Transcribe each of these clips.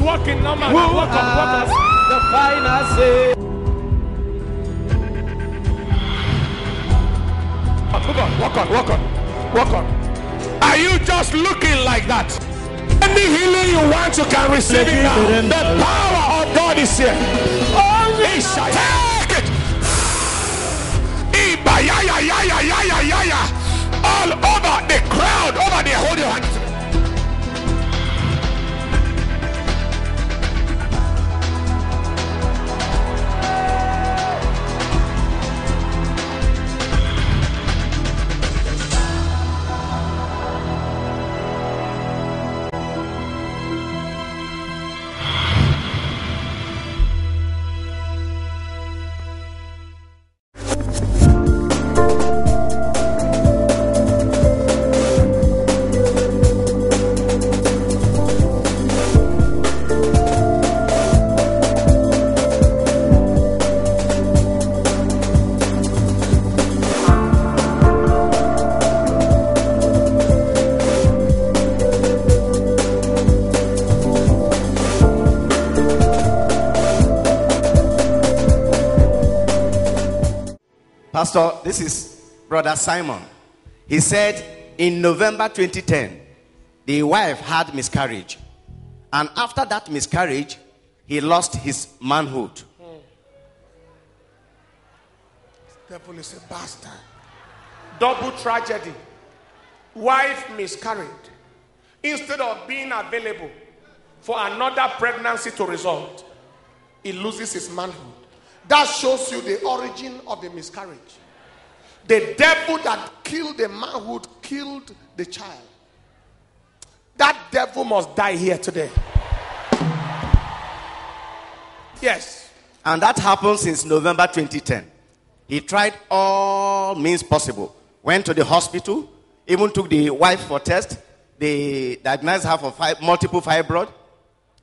It's working, no man. Who work up, work. Ah. The final say. Come on, walk on, walk on, walk on. Are you just looking like that? Any healing you want, you can receive it now. The power of God is here. Oh, Take it. All over the crowd, over the whole. one. Pastor, this is Brother Simon. He said in November 2010, the wife had miscarriage. And after that miscarriage, he lost his manhood. Devil is a bastard. Double tragedy. Wife miscarried. Instead of being available for another pregnancy to result, he loses his manhood. That shows you the origin of the miscarriage. The devil that killed the man manhood killed the child. That devil must die here today. Yes. And that happened since November 2010. He tried all means possible. Went to the hospital, even took the wife for test. They diagnosed her for multiple fibroid.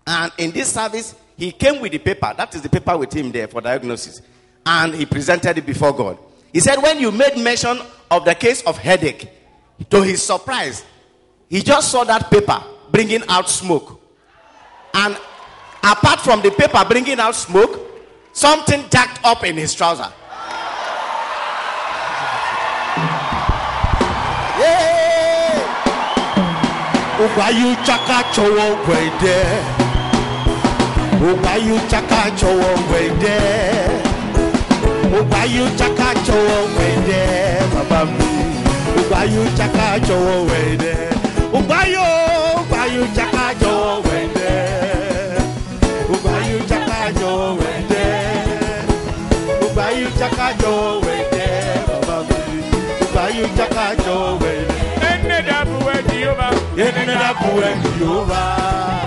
And in this service, he came with the paper. That is the paper with him there for diagnosis. And he presented it before God. He said, when you made mention of the case of headache, to his surprise, he just saw that paper bringing out smoke. And apart from the paper bringing out smoke, something jacked up in his trouser. Ugbayu Ubayu chaka chowo wede Ubayu chaka chowo wede bàbá mi. Ubayu chaka chowo wede Ubayu Ubayu chaka chowo wede Ubayu chaka chowo wede Ubayu chaka chowo wede bàbá mi. Ubayu chaka chowo wede Ene da buwe Jehovah. Ene da buwe Jehovah.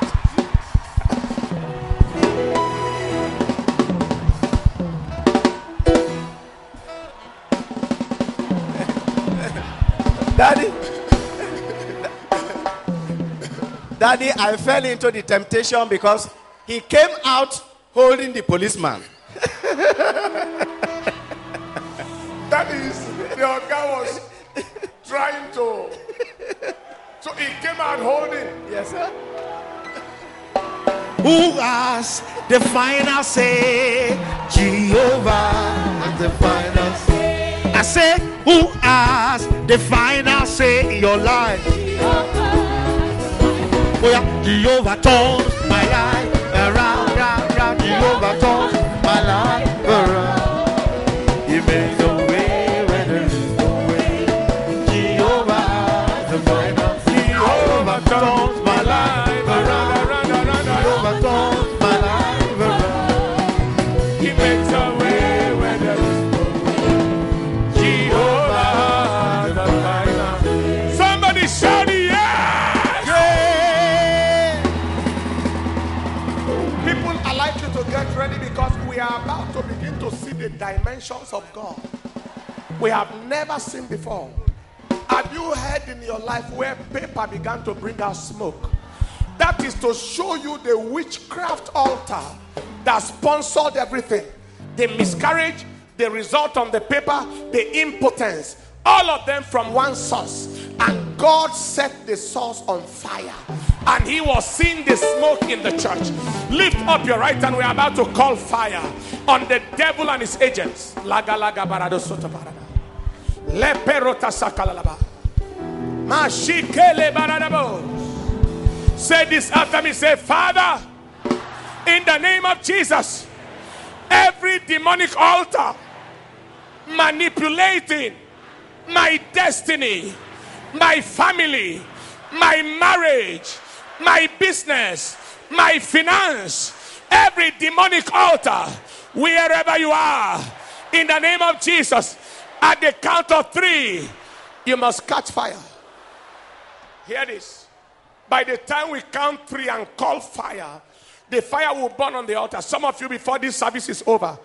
Daddy, I fell into the temptation because he came out holding the policeman. that is, the guy was trying to. So he came out holding. Yes, sir. Who has the final say? Jehovah has the final say. I say, who has the final say in your life? Oh yeah, Jehovah turns my life around, round, round. Jehovah turns my life around. He made a way where there is no way. Jehovah the final. Jehovah turns my life dimensions of God we have never seen before. Have you heard in your life where paper began to bring out smoke? That is to show you the witchcraft altar that sponsored everything the miscarriage, the result on the paper, the impotence, all of them from one source. And God set the source on fire. And he was seeing the smoke in the church. Lift up your right hand. We're about to call fire on the devil and his agents. Laga laga barado soto barada. Leperota sakalalaba. Mashikele baradabo. Say this after me. Say, Father, in the name of Jesus, every demonic altar manipulating my destiny, my family, my marriage, my business, my finance, every demonic altar, wherever you are, in the name of Jesus, at the count of three, you must catch fire. Hear this. By the time we count three and call fire, the fire will burn on the altar. Some of you, before this service is over,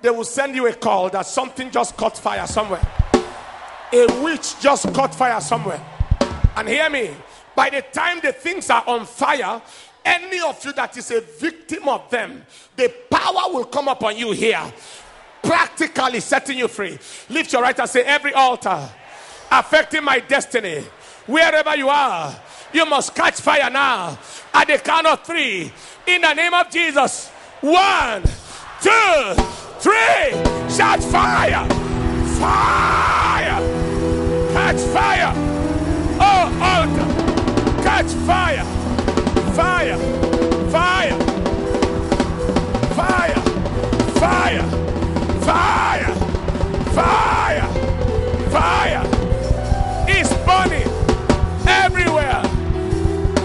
they will send you a call that something just caught fire somewhere. A witch just caught fire somewhere. And hear me, by the time the things are on fire, any of you that is a victim of them, the power will come upon you here, practically setting you free. Lift your right and say, Every altar affecting my destiny, wherever you are, you must catch fire now. At the count of three, in the name of Jesus. One, two, three. Shout fire! Fire! Catch fire! Oh, altar! Catch fire! Fire! Fire! Fire! Fire! Fire! Fire! Fire! It's burning everywhere.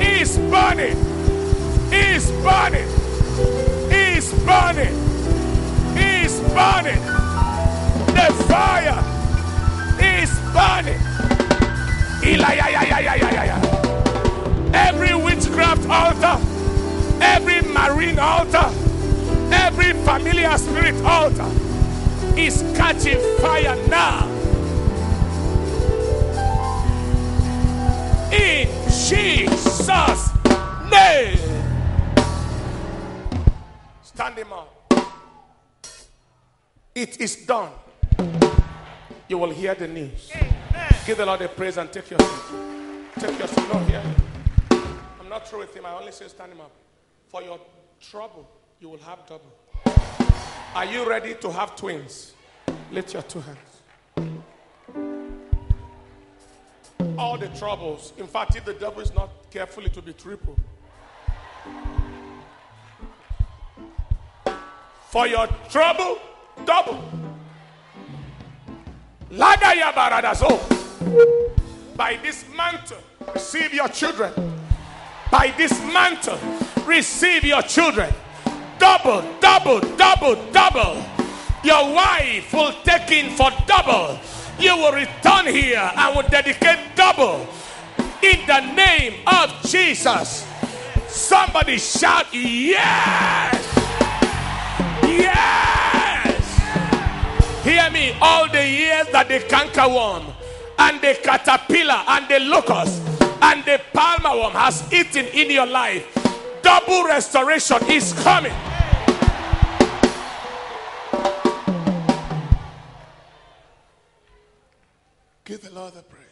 It's burning. It's burning. It's burning. It's burning. The fire is burning. Every witchcraft altar, every marine altar, every familiar spirit altar is catching fire now. In Jesus' name. Stand him up. It is done. You will hear the news. Give the Lord a praise and take your seat. Take your seat. No, here. I'm not through with him. I only say stand him up. For your trouble, you will have double. Are you ready to have twins? Lift your two hands. All the troubles. In fact, if the devil is not careful, it will be triple. For your trouble, double. Lagaya baradazo. By this mantle, receive your children. By this mantle, receive your children. Double, double, double, double. Your wife will take in for double. You will return here and will dedicate double. In the name of Jesus. Somebody shout, Yes! Yes! Hear me, all the years that the cankerworm and the caterpillar and the locust and the palmer worm has eaten in your life, double restoration is coming. Give the Lord the praise.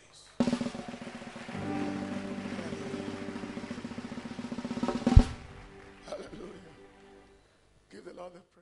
Hallelujah. Give the Lord the praise.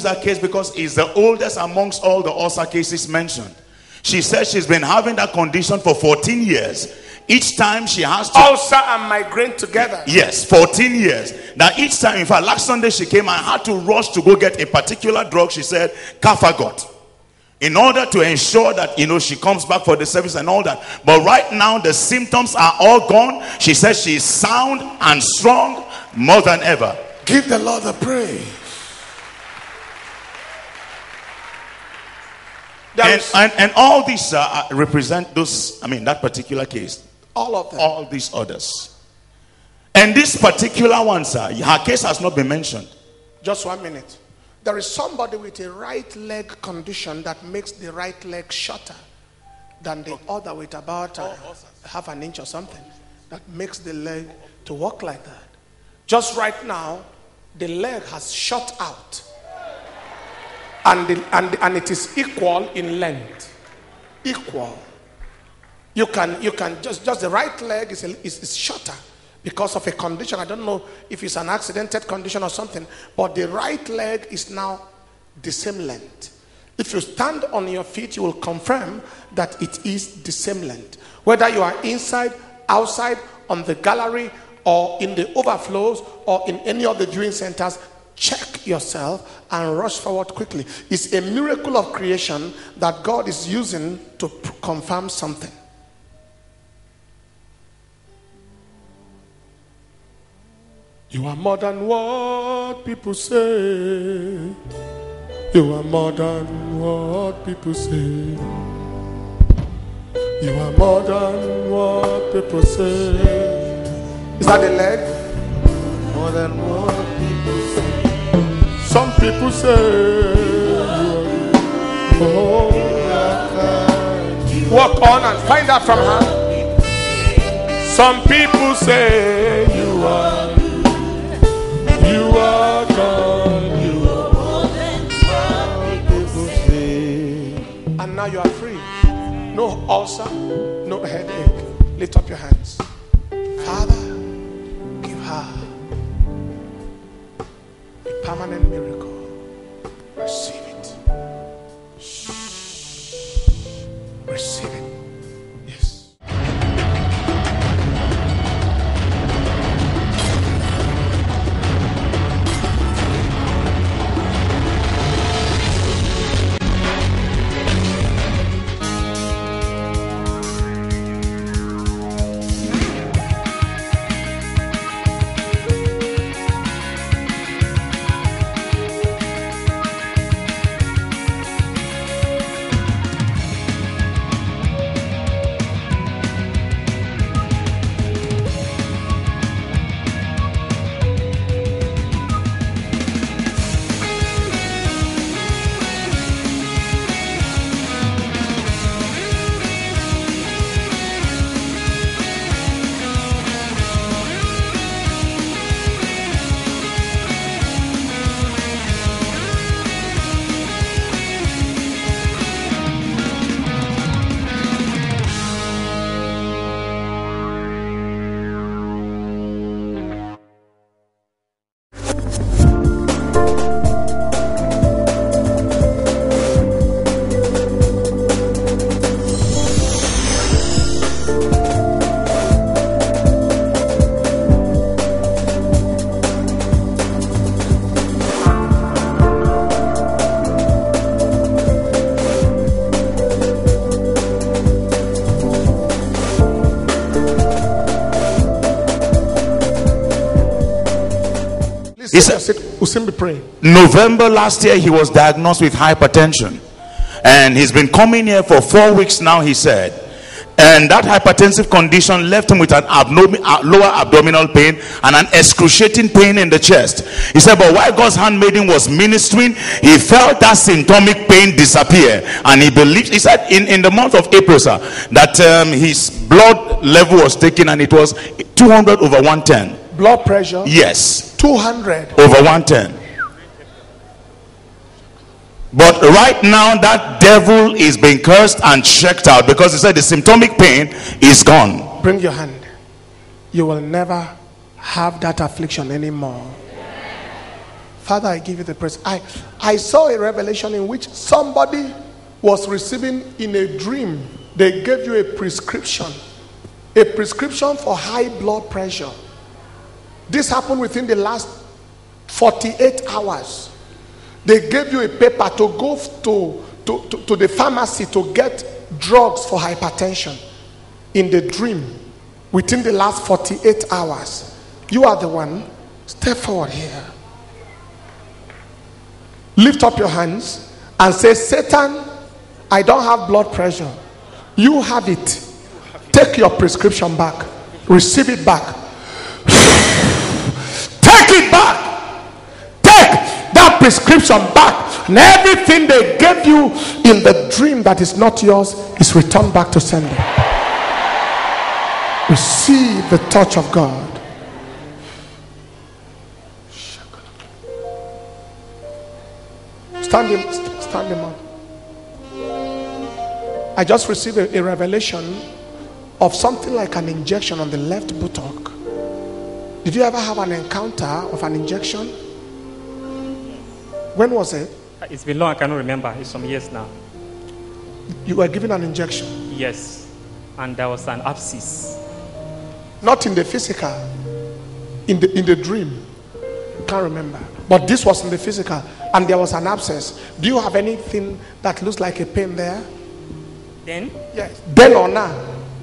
Use that case because it's the oldest amongst all the ulcer cases mentioned. She says she's been having that condition for 14 years. Each time she has to. Ulcer and migraine together. Yes, 14 years. Now, each time, in fact, last Sunday she came, I had to rush to go get a particular drug. She said, Cafergot. In order to ensure that, you know, she comes back for the service and all that. But right now, the symptoms are all gone. She says she's sound and strong more than ever. Give the Lord the praise. And, is and, and all these uh, uh, represent those, I mean, that particular case. all of them. All these others. And this particular one, sir, her case has not been mentioned. Just one minute. There is somebody with a right leg condition that makes the right leg shorter than the other with about uh, half an inch or something. That makes the leg to walk like that. Just right now, the leg has shot out. And, the, and, and it is equal in length. Equal. You can, you can just, just the right leg is, a, is, is shorter because of a condition. I don't know if it's an accidented condition or something, but the right leg is now the same length. If you stand on your feet, you will confirm that it is the same length. Whether you are inside, outside, on the gallery, or in the overflows, or in any of the viewing centers, check yourself and rush forward quickly. It's a miracle of creation that God is using to confirm something. You are more than what people say. You are more than what people say. You are more than what people say. Is that the leg? More than what. Some people say. Oh, Walk on and find out from her. Some people say you are. You are God. You And now you are free. No ulcer, no headache. Lift up your hands. Permanent miracle. He said- there, sit. Be praying. November last year, he was diagnosed with hypertension. And he's been coming here for four weeks now, he said. And that hypertensive condition left him with an uh, lower abdominal pain and an excruciating pain in the chest. He said, but while God's handmaiden was ministering, he felt that symptomic pain disappear. And he believed, he said in, in the month of April, sir, that um, his blood level was taken and it was 200 over 110. Blood pressure, Yes, 200. over 110. But right now, that devil is being cursed and checked out because he said the symptomic pain is gone. Bring your hand. You will never have that affliction anymore. Father, I give you the praise. I, I saw a revelation in which somebody was receiving in a dream, they gave you a prescription, a prescription for high blood pressure. This happened within the last 48 hours. They gave you a paper to go to, to, to, to the pharmacy to get drugs for hypertension in the dream within the last 48 hours. You are the one. Step forward here. Lift up your hands and say, Satan, I don't have blood pressure. You have it. Take your prescription back. Receive it back. It back. Take that prescription back. And everything they gave you in the dream that is not yours is returned back to sender. Receive the touch of God. Stand him, stand him up. I just received a, a revelation of something like an injection on the left buttock. Did you ever have an encounter of an injection? When was it? It's been long, I cannot remember. It's some years now. You were given an injection, Yes. And there was an abscess. not in the physical, in the in the dream. Can't remember. But this was in the physical, and there was an abscess. Do you have anything that looks like a pain there? Then, Yes. Then or now?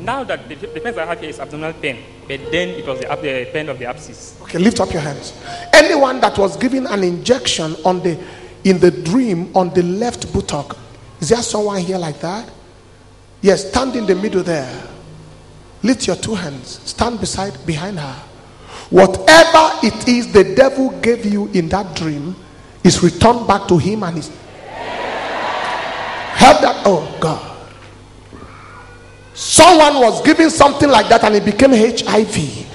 Now that the, the pain I have here is abdominal pain, but then it was the, the pain of the abscess. Okay, lift up your hands. Anyone that was given an injection on the in the dream on the left buttock, is there someone here like that? Yes, stand in the middle there. Lift your two hands. Stand beside behind her. Whatever it is the devil gave you in that dream is returned back to him and his help that. Oh God. Someone was giving something like that and it became HIV.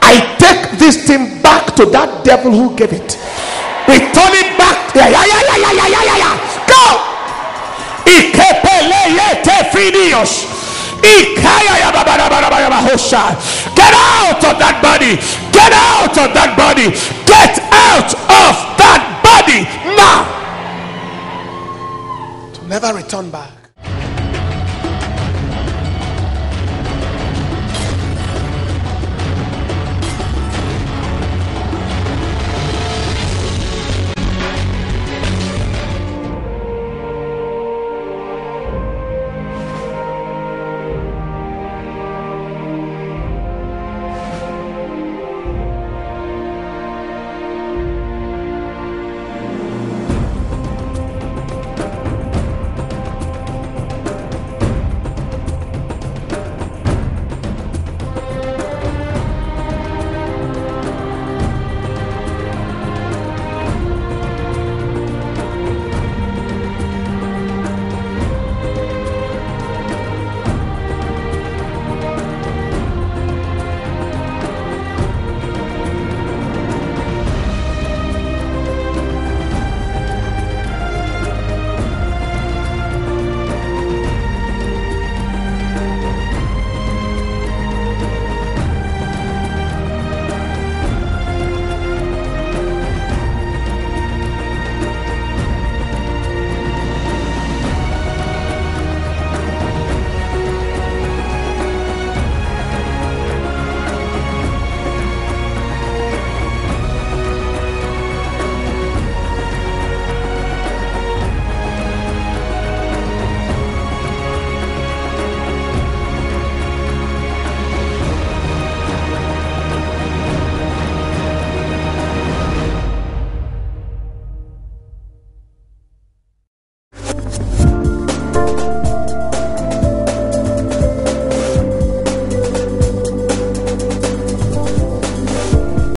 I take this thing back to that devil who gave it. Return it back. Yeah, yeah, yeah, yeah, yeah, yeah, yeah, yeah. Go. Get out of that body. Get out of that body. Get out of that body now. To never return back.